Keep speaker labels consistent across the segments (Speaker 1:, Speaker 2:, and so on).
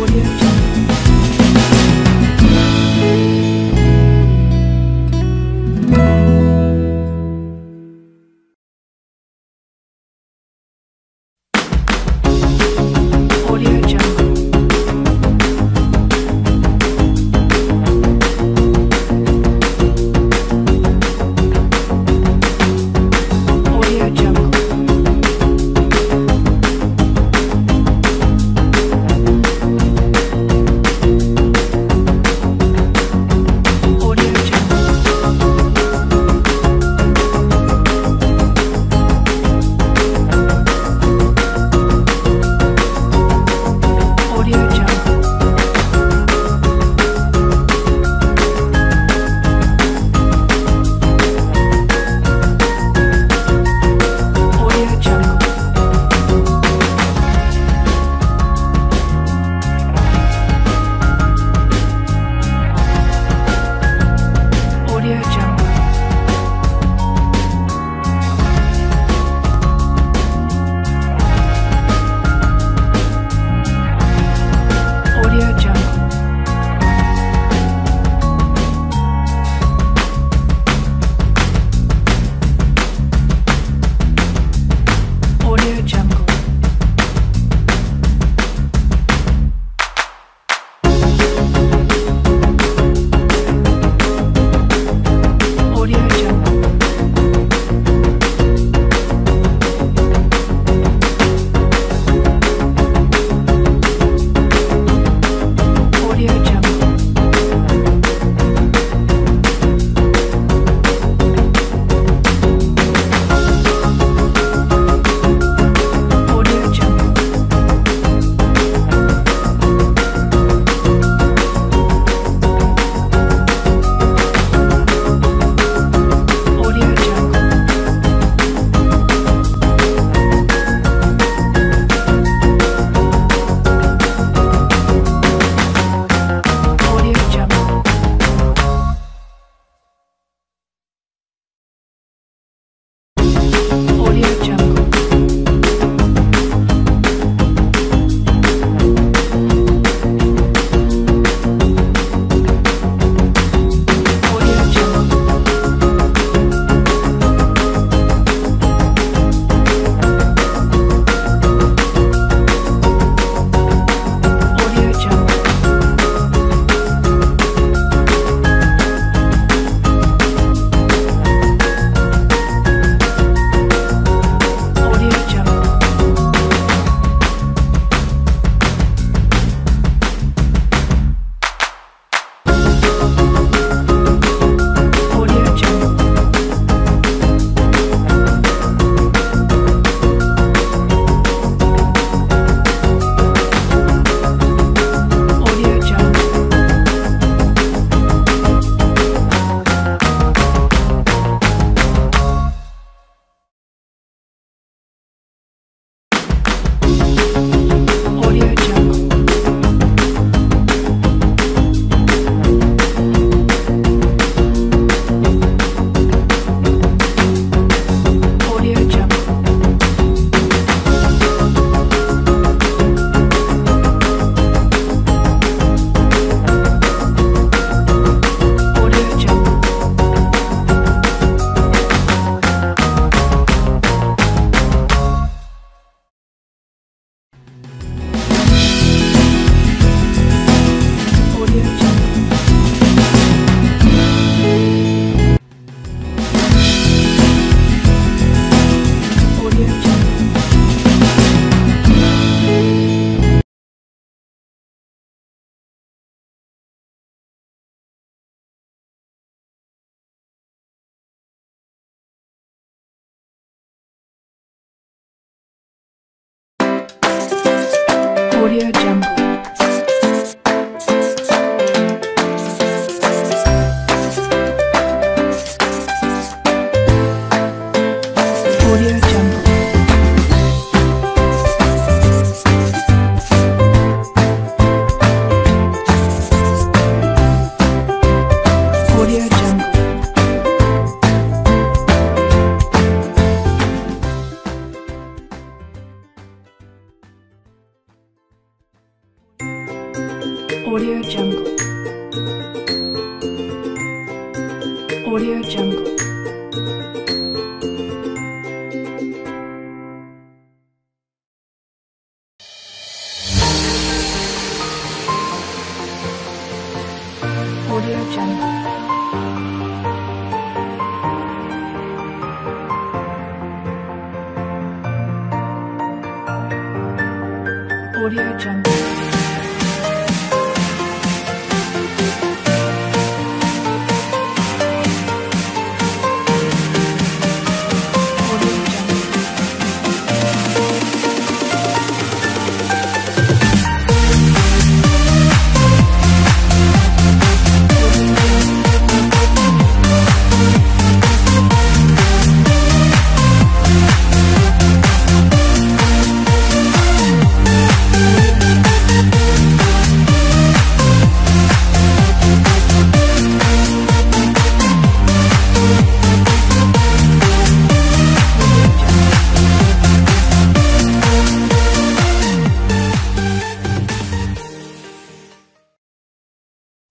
Speaker 1: 我脸上 Audio Jungle.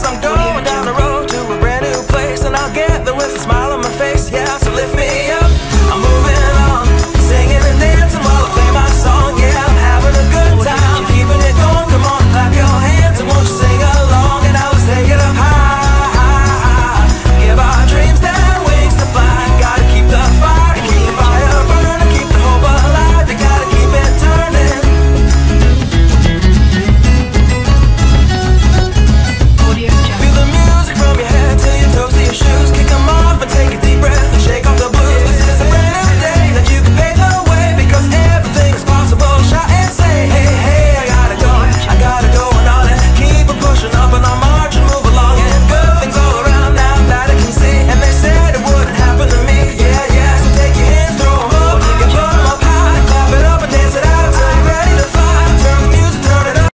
Speaker 1: cause I'm dirty.